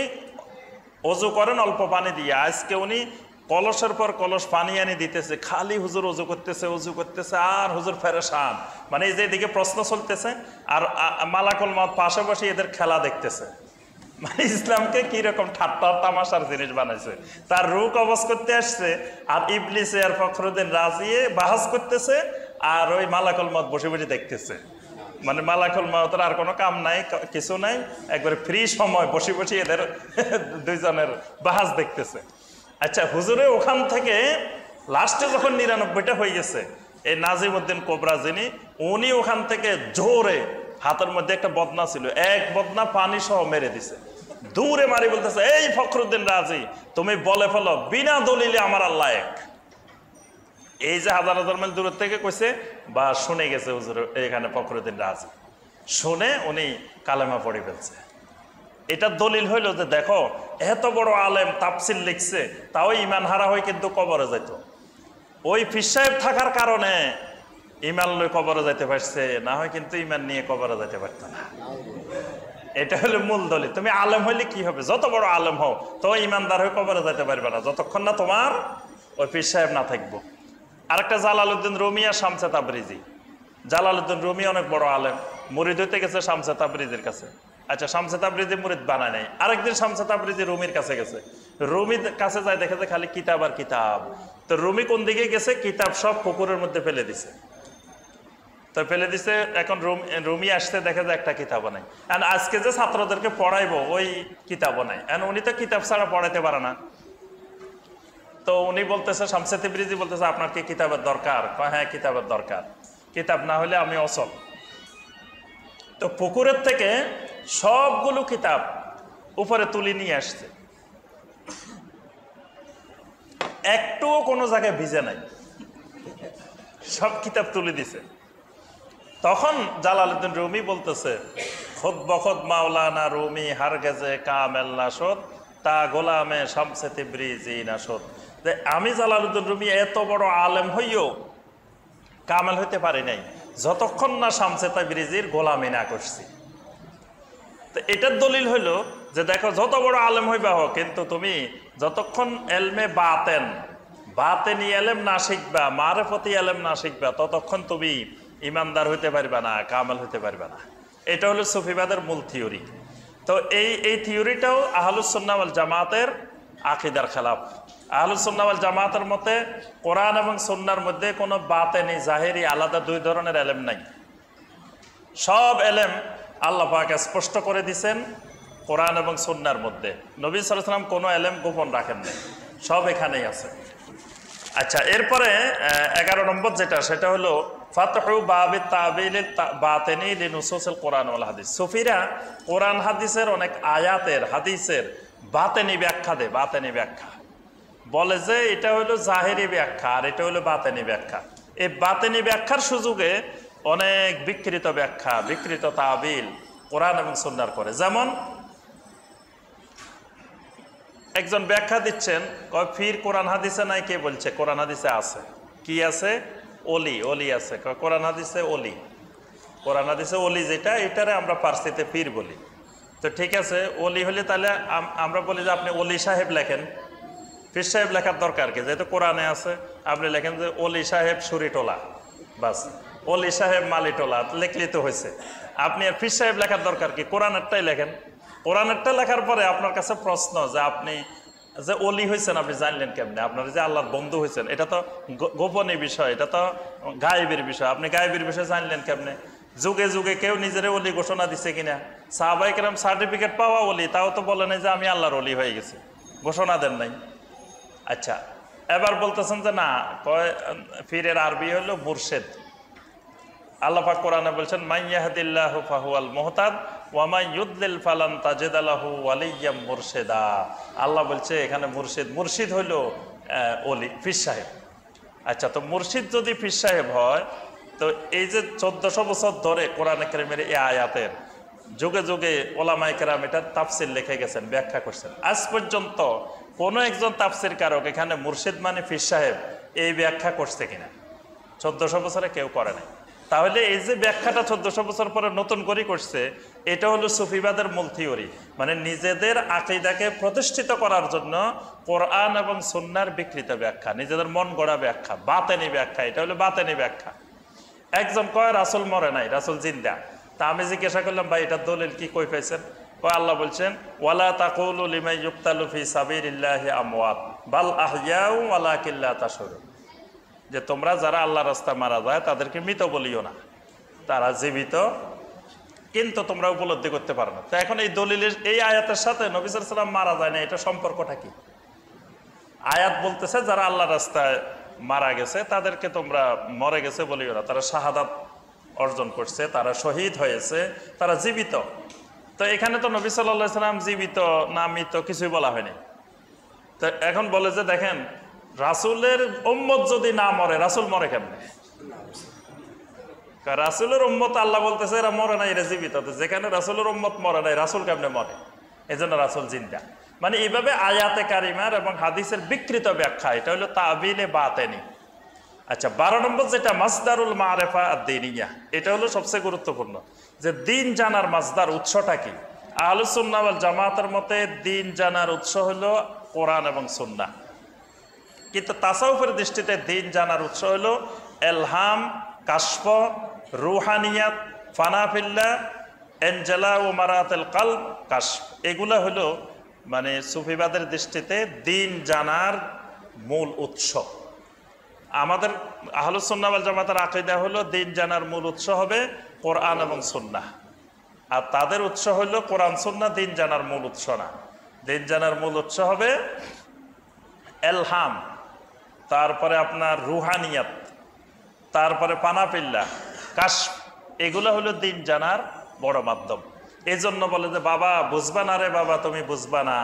অজু করেন অল্প পানি দিয়ে। আজকে উনি কলসের পর কলস পানি আনি দিতেছে। খালি হুজুর অজু করতেছে অজু করতেছে, আর হুজুর ফেরেশান। মানে এই যে এদিকে প্রশ্ন চলতেছে, আর মালাকল মত পাশে বসে এদের খেলা দেখতেছে। মানে ইসলামকে কি রকম ঠাট্টা তামাশার জিনিস বানাইছে। তার রূপ কবজ করতে আসছে, আর ইবলিসে আর ফখরুদ্দিন রাজিয়ে বাহাজ করতেছে, আর ওই মালাকল মত বসে বসে দেখতেছে। মানে মালাকুল মাহতের আর কোনো কাম নাই কিছু নাই। একবারে ফ্রি সময় বসে বসে এদের দুইজনের বাহাজ দেখতেছে। আচ্ছা হুজুরে ওখান থেকে লাস্টে যখন নিরানব্বইটা হয়ে গেছে, এই নাজিম উদ্দিন কোবরা যিনি, উনি ওখান থেকে জোরে হাতের মধ্যে একটা বদনা ছিল, এক বদনা পানি সহ মেরে দিছে। দূরে মারি বলতেছে, এই ফখরুদ্দিন রাজি, তুমি বলে ফেলো, বিনা দলিলে আমার আল্লাহ এক। এই যে হাজার হাজার মাইল দূরের থেকে কইছে, বা শুনে গেছে হুজুর, এখানে ফখরুদ্দিন রাজি। শুনে উনি কালেমা পড়ে ফেলছে। এটা দলিল হইল যে দেখো, এত বড় আলেম তাপসিল লিখছে, তাও ইমান হারা হয়ে কিন্তু কবরে যাইত। ওই ফির সাহেব থাকার কারণে ইমান লই কবরে যাইতে পারছে, না হয় কিন্তু ইমান নিয়ে কবরে যাইতে পারতো না। এটা হলো মূল দলিল। তুমি আলেম হইলে কি হবে? যত বড় আলেম হও তো ইমানদার হয়ে কবরে যাইতে পারবে না। যতক্ষণ না তোমার ওই পীর সাহেব না থাকব। আরেকটা জালালউদ্দিন রুমি আর শামসে তাবরিজি। জালালউদ্দিন রুমি অনেক বড় আলেম। মুরিদ হইতে গেছে শামসে তাবরিজির কাছে। আচ্ছা শামসে তাবরিজি মুরিদ বানায় নাই। আরেকদিন শামসে তাবরিজি রুমির কাছে গেছে। রুমির কাছে যায় দেখে যে খালি কিতাব আর কিতাব। তো রুমি কোন দিকে গেছে? কিতাব সব পুকুরের মধ্যে ফেলে দিছে। তো ফেলে দিছে, এখন রুম, রুমি আসতে দেখে যায় একটা কিতাবও নাই। আজকে যে ছাত্রদেরকে পড়াইবো, ওই কিতাবও নাই। আর উনি তো কিতাব ছাড়া পড়াইতে পারে না। তো উনি বলতেছে, শামসে তিবরিজি বলতেছে, আপনার কি কিতাবের দরকার? হ্যাঁ কিতাবের দরকার। কিতাব না হলে আমি অসল তো পুকুরের থেকে সবগুলো কিতাব উপরে তুলে নিয়ে আসছে। একটুও কোনো জায়গায় ভিজে নাই। সব কিতাব তুলে দিছে। তখন জালালউদ্দিন রুমি বলতেছে, খুদ বখদ মাওলানা রুমি হার গেজে কামেল নাসদ তা গোলামে শামসে তিব্রিজি নাসদ যে আমি জালালুদ্দিন রুমি এত বড় আলেম হইও কামেল হইতে পারি নাই। যতক্ষণ না শামসে তাবরিজির গোলামি না করছি। তো এটার দলিল হইল যে দেখো, যত বড় আলেম হইবা হোক কিন্তু তুমি যতক্ষণ এলমে বাতেন, বাতেনি এলেম না শিখবা, মারেফতি এলেম না শিখবা, ততক্ষণ তুমি ইমানদার হইতে পারবা না, কামাল হইতে পারবা না। এটা হলো সুফিবাদের মূল থিওরি। তো এই এই থিওরিটাও আহলুসন্নাওয়াল জামাতের আকিদার খেলাফ। আহলুসন্নাওয়াল জামাতের মতে কোরআন এবং সন্ন্যার মধ্যে কোনো বাতেনি জাহেরি, আলাদা দুই ধরনের এলেম নাই। সব এলেম আল্লাহ পাক স্পষ্ট করে দিছেন কোরআন এবং সুন্নার মধ্যে। নবী সালাম কোনো এলেম গোপন রাখেন নাই। সব এখানেই আছে। আচ্ছা এরপরে এগারো নম্বর যেটা, সেটা হলো, ফাতহু বাবে তাবিল বাতেনি লিনুসুসিল কোরআন হাদিস। সুফিরা কোরআন হাদিসের অনেক আয়াতের, হাদিসের বাতেনি ব্যাখ্যা দেয় বাতেনি ব্যাখ্যা। বলে যে এটা হলো জাহেরি ব্যাখ্যা, আর এটা হলো বাতেনি ব্যাখ্যা। এই বাতেনি ব্যাখ্যার সুযোগে অনেক বিকৃত ব্যাখ্যা, বিকৃত তাবিল কোরআন এবং সুন্নার করে যেমন, একজন ব্যাখ্যা দিচ্ছেন, কয়, ফির কোরআন হাদিসে নাই, কে বলছে? কোরআন হাদিসে আছে। কি আছে? অলি অলি আছে। কোরআন হাদিসে অলি। কোরআন হাদিসে অলি যেটা, এটারে আমরা পার্সিতে পীর বলি। তো ঠিক আছে অলি হলে তাহলে আমরা বলি যে আপনি অলি সাহেব লেখেন। পীর সাহেব লেখার দরকার কি? যেহেতু কোরআনে আছে, আপনি লেখেন যে অলি সাহেব সুরিটোলা বাস অলি সাহেব মালিটোলা লেখলেই তো হয়েছে। আপনি আর পীর সাহেব লেখার দরকার কি? কোরআনেরটাই লেখেন। কোরআনেরটা লেখার পরে আপনার কাছে প্রশ্ন যে আপনি যে অলি হয়েছেন, আপনি জানলেন কেমনে? আপনার যে আল্লাহর বন্ধু হয়েছেন, এটা তো গোপনীয় বিষয়, এটা তো গায়েবের বিষয়। আপনি গায়েবের বিষয় জানলেন কেমনে? যুগে যুগে কেউ নিজের অলি ঘোষণা দিছে কিনা? সাহাবাই কেরাম সার্টিফিকেট পাওয়া অলি, তাও তো বলে নাই যে আমি আল্লাহর অলি হয়ে গেছি। ঘোষণা দেন নাই। আচ্ছা এবার বলতেছেন যে না, কয় ফিরের আরবি হলো মুর্শেদ। আল্লাহ কোরআনে বলছেন মাইয়াহদিল্লাহু ফাহুয়াল মুহতাদ, ওয়া মাই ইউদ্লিল ফালান তাজিদালাহু ওয়ালিয়াম মুরশেদা। আল্লাহ বলছে, এখানে মুর্শিদ মুর্শিদ হইল অলি ফির সাহেব। আচ্ছা তো মুর্শিদ যদি ফির সাহেব হয় তো এই যে চোদ্দশো বছর ধরে কোরআনে কেরামের এই আয়াতের যুগে যুগে ওলামাই কেরাম এটার তাফসির লিখে গেছেন, ব্যাখ্যা করছেন। আজ পর্যন্ত কোনো একজন তাফসির কারক এখানে মুর্শিদ মানে ফির সাহেব এই ব্যাখ্যা করছে কিনা? চোদ্দশো বছরে কেউ করে নাই। তাহলে এই যে ব্যাখ্যাটা চোদ্দশো বছর পরে নতুন করে করছে, এটা হলো সুফিবাদের মূল থিওরি। মানে নিজেদের আকিদাকে প্রতিষ্ঠিত করার জন্য কোরআন এবং সুন্নার বিকৃত ব্যাখ্যা, নিজেদের মন গড়া ব্যাখ্যা, বাতেনি ব্যাখ্যা, এটা হলো বাতেনি ব্যাখ্যা। একজন কয়, রাসুল মরে নাই, রাসুল জিন্দা। তা আমি জিজ্ঞাসা করলাম, ভাই এটা দলিল কি কই পাইছেন? কয়, আল্লাহ বলছেন, ওয়ালা তাকুলু লিমাই ইউক্তালু ফি সাবিলিল্লাহি আমওয়াত, বাল যে তোমরা যারা আল্লাহ রাস্তা মারা যায়, তাদেরকে মৃত বলিও না। তারা জীবিত, কিন্তু তোমরা উপলব্ধি করতে পারো না। তো এখন এই দলিলের, এই আয়াতের সাথে নবিসের সালাম মারা যায় না এটা সম্পর্কটা কি? আয়াত বলতেছে, যারা আল্লাহ রাস্তায় মারা গেছে, তাদেরকে তোমরা মরে গেছে বলিও না। তারা শাহাদাত অর্জন করছে, তারা শহীদ হয়েছে, তারা জীবিত। তো এখানে তো নবী সাল্লাহ সাল্লাম জীবিত না মৃত কিছুই বলা হয়নি। তো এখন বলে যে, দেখেন, রাসুলের উম্মত যদি না মরে, রাসুল মরে কেমনে? রাসুলের উম্মত, আল্লাহ বলতেছে, এরা মরে নাই, এরা জীবিত। যেখানে রাসুলের উম্মত মরে নাই, রাসুল কেমনে মরে? এই জন্য রাসুল জিন্দা। মানে এইভাবে আয়াতে কারিমার এবং হাদিসের বিকৃত ব্যাখ্যা, এটা হলো তাবিলে বাতেনি। আচ্ছা বারো নম্বর যেটা, মাসদারুল মারেফা দিনিয়া এটা হলো সবচেয়ে গুরুত্বপূর্ণ, যে দিন জানার মাসদার উৎসটা কি? আহলুসুন্নাওয়াল জামাতের মতে দিন জানার উৎস হলো কোরআন এবং সুন্না। কিন্তু তাসাউফের দৃষ্টিতে দিন জানার উৎস হলো এলহাম, কাশফ, রুহানিয়াত, ফানাফিল্লা, এনজেলা ও মারাতেল কাল কাশফ। এগুলো হলো মানে সুফিবাদের দৃষ্টিতে দিন জানার মূল উৎস। আমাদের আহলুসন্নাওয়াল জামাতের আকিদা হলো দিন জানার মূল উৎস হবে কোরআন এবং সুন্না আর তাদের উৎস হলো কোরআন সুন্না দিন জানার মূল উৎস না। দিন জানার মূল উৎস হবে এলহাম, তারপরে আপনার রুহানিয়াত, তারপরে পানাপিল্লা কাশ এগুলো হলো দিন জানার বড় মাধ্যম। এই জন্য বলে যে, বাবা, বুঝবা না রে বাবা, তুমি বুঝবা না।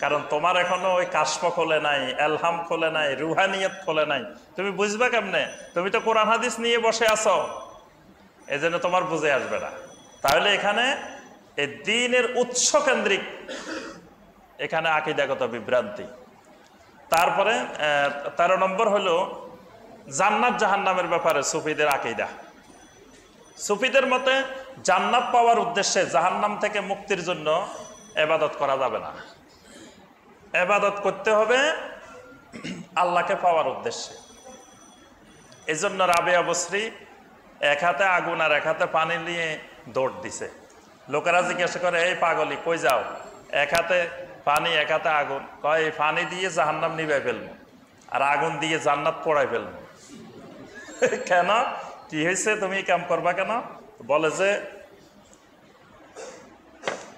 কারণ তোমার এখনও ওই কাশফ খোলে নাই, এলহাম খোলে নাই, রুহানিয়ত খোলে নাই। তুমি বুঝবা কেমনে? তুমি তো কোরআন হাদিস নিয়ে বসে আছো। এই জন্য তোমার বুঝে আসবে না। তাহলে এখানে এই দিনের উৎস কেন্দ্রিক এখানে আকিদাগত বিভ্রান্তি। তারপরে তেরো নম্বর হলো জান্নাত জাহান্নামের ব্যাপারে সুফিদের আকিদা। সুফিদের মতে, জান্নাত পাওয়ার উদ্দেশ্যে জাহান্নাম থেকে মুক্তির জন্য এবাদত করা যাবে না। এবাদত করতে হবে আল্লাহকে পাওয়ার উদ্দেশ্যে। এই জন্য রাবেয়া বসরি এক হাতে আগুন আর এক হাতে পানি নিয়ে দৌড় দিছে। লোকেরা জিজ্ঞাসা করে, এই পাগলি, কই যাও? এক হাতে পানি, এক হাতে আগুন। কয়, এই পানি দিয়ে জাহান্নাম নিবে ফেলব, আর আগুন দিয়ে জান্নাত পড়াই ফেলব। কেন? কি হয়েছে? তুমি কাম করবা কেন? বলে যে,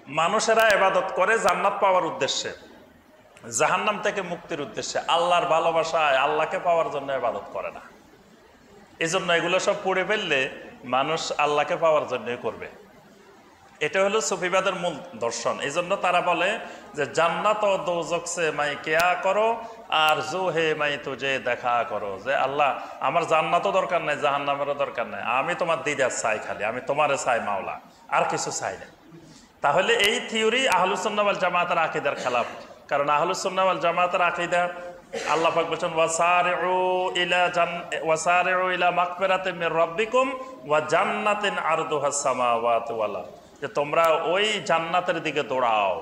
মানুষেরা এবাদত করে জান্নাত পাওয়ার উদ্দেশ্যে। জাহান্নাম থেকে মুক্তির উদ্দেশ্যে। আল্লাহর ভালোবাসায় আল্লাহকে পাওয়ার জন্য এবাদত করে না। এই জন্য এগুলো সব পড়ে ফেললে মানুষ আল্লাহকে পাওয়ার জন্যই করবে। এটা হলো সুফিবাদের মূল দর্শন। এই জন্য তারা বলে যে, জান্নাত ও দোজক সে মাই কেয়া করো আর জো হে মাই তুজে দেখা করো যে আল্লাহ, আমার জান্নাতও দরকার নাই, জাহান্নামেরও দরকার নাই। আমি তোমার দিদার চাই খালি, আমি তোমারে চাই মাওলা, আর কিছু চাই না তাহলে এই থিওরি আহলুসন্নাওয়াল জামাতের আকিদার খেলাফ কারণ আহলুসন্নাওয়াল জামাতের আকিদা, আল্লাহ পাক বলছেন, ওয়াসারিউ ইলা জান, ওয়াসারিউ ইলা মাগফিরাতিন মির রাব্বিকুম ওয়া জান্নাতিন আরদুহাস সামাওয়াতু ওয়াল আরদ। যে তোমরা ওই জান্নাতের দিকে দৌড়াও,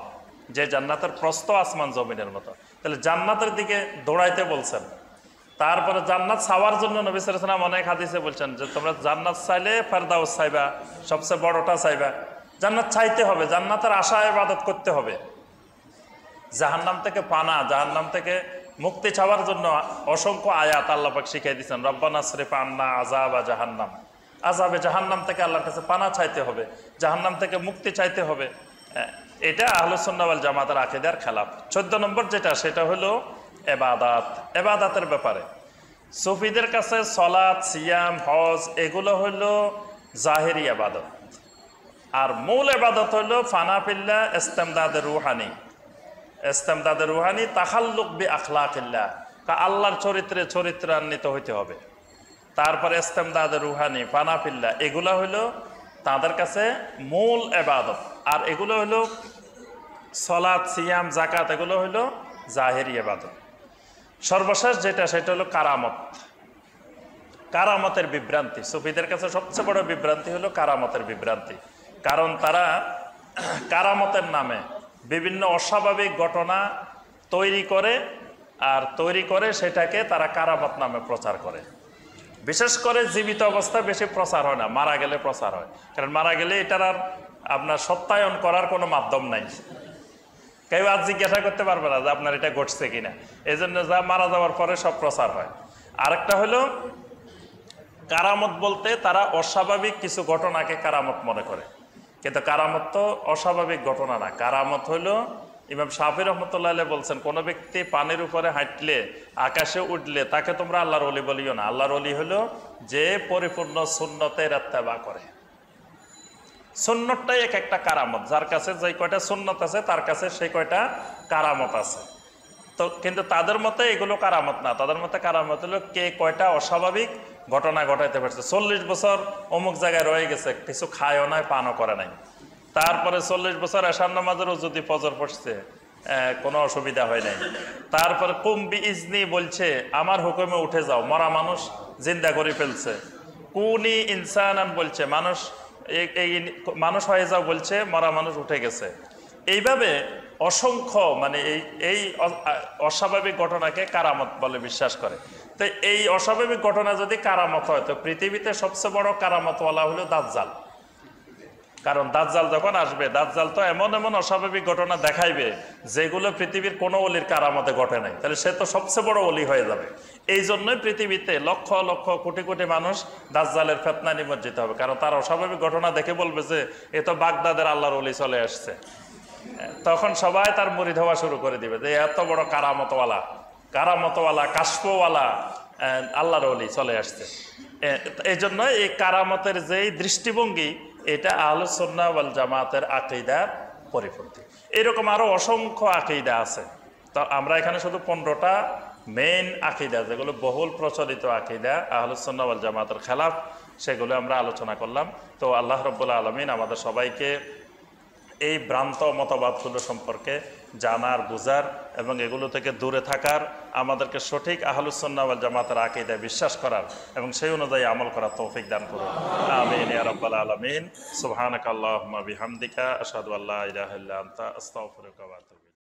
যে জান্নাতের প্রস্থ আসমান জমিনের মতো। তাহলে জান্নাতের দিকে দৌড়াইতে বলছেন। তারপরে জান্নাত চাওয়ার জন্য নবী সালাম অনেক হাদিসে বলছেন যে, তোমরা জান্নাত চাইলে ফেরদাউস চাইবা, সবচেয়ে বড়টা চাইবা। জান্নাত চাইতে হবে, জান্নাতের আশা ইবাদত করতে হবে। জাহান্নাম থেকে পানা, জাহান্নাম থেকে মুক্তি চাওয়ার জন্য অসংখ্য আয়াত আল্লাহ পাক শিখিয়ে দিচ্ছেন রব্বানা শরীফ আন্না আজাব আ জাহান্নাম। আজাবে জাহান্নাম থেকে আল্লাহর কাছে পানা চাইতে হবে, জাহান্নাম থেকে মুক্তি চাইতে হবে। এটা আহলুসন্নাওয়াল জামাতের আকিদার খেলাফ। চোদ্দ নম্বর যেটা, সেটা হলো এবাদাত। এবাদাতের ব্যাপারে। সুফিদের কাছে সলাদ সিয়াম, হজ, এগুলো হলো জাহেরি আবাদত আর মূল এবাদত হলো ফানাফিল্লা ইস্তেমদাদ রুহানি। ইস্তেমদাদ রুহানি তাহাল্লুক বি আখলাকিল্লাহ। তা আল্লাহর চরিত্রে চরিত্রান্বিত হইতে হবে। তারপরে ইস্তেমদাদ রুহানি, ফানাফিল্লা, এগুলো হলো তাদের কাছে মূল এবাদত। আর এগুলো হলো সলাদ সিয়াম জাকাত এগুলো হলো জাহেরি এবাদত সর্বশেষ যেটা, সেটা হলো কারামত। কারামতের বিভ্রান্তি। সুফিদের কাছে সবচেয়ে বড় বিভ্রান্তি হলো কারামতের বিভ্রান্তি। কারণ তারা কারামতের নামে বিভিন্ন অস্বাভাবিক ঘটনা তৈরি করে, আর তৈরি করে সেটাকে তারা কারামত নামে প্রচার করে। বিশেষ করে জীবিত অবস্থায় বেশি প্রচার হয় না, মারা গেলে প্রচার হয়। কারণ মারা গেলে এটার আর আপনার সত্যায়ন করার কোনো মাধ্যম নাই। কেউ আজ জিজ্ঞাসা করতে পারবে না যে আপনার এটা ঘটছে কিনা। এই জন্য যা মারা যাওয়ার পরে সব প্রচার হয়। আরেকটা হলো, কারামত বলতে তারা অস্বাভাবিক কিছু ঘটনাকে কারামত মনে করে। কিন্তু কারামত তো অস্বাভাবিক ঘটনা না। কারামত হলো, ইমাম শাহির রহমতুল্লাহ বলছেন, কোন ব্যক্তি পানির উপরে হাঁটলে, আকাশে উঠলে, তাকে তোমরা আল্লাহর অলি বলিও না। আল্লাহর অলি হলো যে পরিপূর্ণ শূন্যতের এত্তেবা করে। সুন্নতটাই এক একটা কারামত। যার কাছে যে কয়টা সুন্নত আছে, তার কাছে সেই কয়টা কারামত আছে। তো কিন্তু তাদের মতে এগুলো কারামত না। তাদের মতে কারামত হলো কে কয়টা অস্বাভাবিক ঘটনা ঘটাইতে পারছে। চল্লিশ বছর অমুক জায়গায় রয়ে গেছে, কিছু খায়ও নাই, পানও করে নাই। তারপরে চল্লিশ বছর এশার নামাজেরও যদি ফজর পড়ছে কোনো অসুবিধা হয় নাই। তারপরে কুম্বি ইজনি বলছে, আমার হুকুমে উঠে যাও, মরা মানুষ জিন্দা করে ফেলছে। কুনি ইনসানান বলছে, মানুষ এই- মানুষ হয়ে যাও বলছে, মরা মানুষ উঠে গেছে। এইভাবে অসংখ্য মানে এই এই অস্বাভাবিক ঘটনাকে কারামত বলে বিশ্বাস করে। তো এই অস্বাভাবিক ঘটনা যদি কারামত হয়, তো পৃথিবীতে সবচেয়ে বড় কারামতওয়ালা হলো দাজ্জাল। কারণ দাজ্জাল যখন আসবে, দাজ্জাল তো এমন এমন অস্বাভাবিক ঘটনা দেখাইবে, যেগুলো পৃথিবীর কোনো অলির কারামতে ঘটে নাই। তাহলে সে তো সবচেয়ে বড় অলি হয়ে যাবে। এই জন্যই পৃথিবীতে লক্ষ লক্ষ কোটি কোটি মানুষ দাজ্জালের ফেতনা নিমজ্জিত হবে, কারণ তার অস্বাভাবিক ঘটনা দেখে বলবে যে, এ তো বাগদাদের আল্লাহর অলি চলে আসছে। তখন সবাই তার মুড়ি ধোয়া শুরু করে দিবে যে, এত বড় কারামতওয়ালা কারামতওয়ালা কাশপওয়ালা আল্লাহর অলি চলে আসছে। এই জন্য এই কারামতের যেই দৃষ্টিভঙ্গি এটা আহল সন্না ওয়াল জামাতের আকিদার পরিপন্থী। এরকম আরও অসংখ্য আকিদা আছে। তো আমরা এখানে শুধু পনেরোটা মেইন আকিদা, যেগুলো বহুল প্রচলিত আকিদা আহলুসন্না ওয়াল জামাতের খেলাফ, সেগুলো আমরা আলোচনা করলাম। তো আল্লাহ রব্বুল্লা আলমিন আমাদের সবাইকে এই ভ্রান্ত মতবাদগুলো সম্পর্কে জানার বুঝার এবং এগুলো থেকে দূরে থাকার, আমাদেরকে সঠিক আহলুসন্নাওয়াল জামাতের আকিদায় বিশ্বাস করার এবং সেই অনুযায়ী আমল করার তৌফিক দান করুন। আমিন ইয়ারব্বাল আলমিন। সুবহানাকাল্লাহুম্মা বিহামদিকা, আশহাদু আল্লাহ ইলাহা ইল্লা